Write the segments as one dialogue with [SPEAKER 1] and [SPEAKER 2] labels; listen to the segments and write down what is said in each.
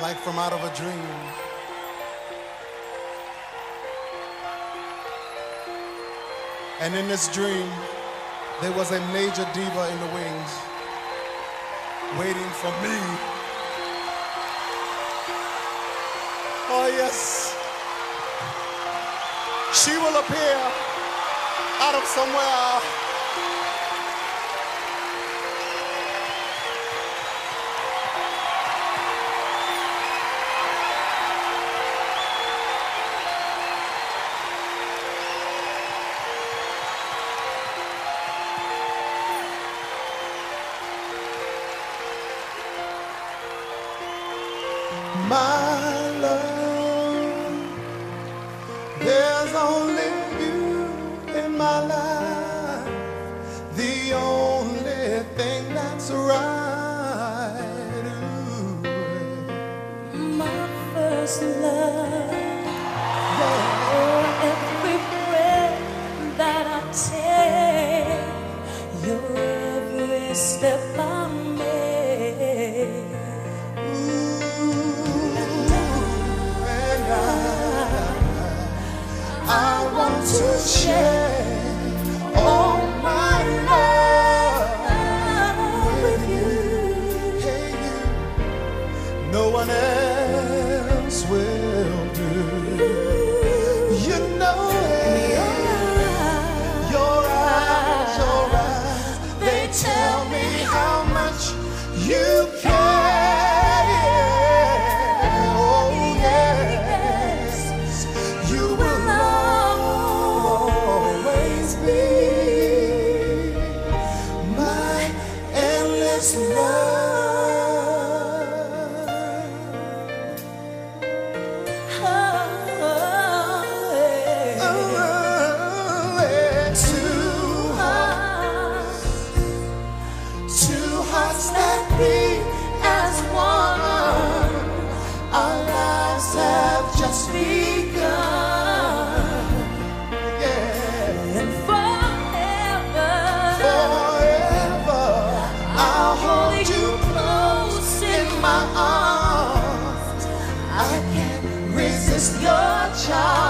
[SPEAKER 1] like from out of a dream. And in this dream, there was a major diva in the wings waiting for me. Oh, yes. She will appear out of somewhere. my love. There's only you in my life, the only thing that's right.
[SPEAKER 2] your
[SPEAKER 1] child.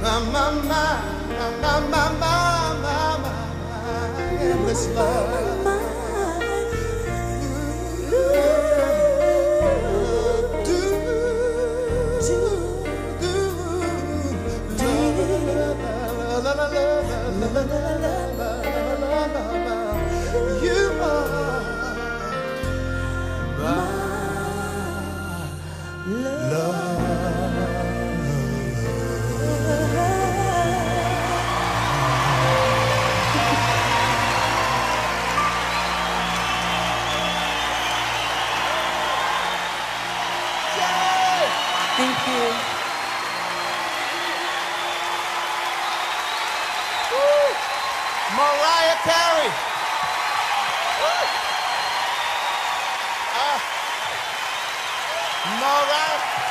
[SPEAKER 1] My, my, my, my, my, my, my, my, endless love. Mariah Carey. Ah. Mariah.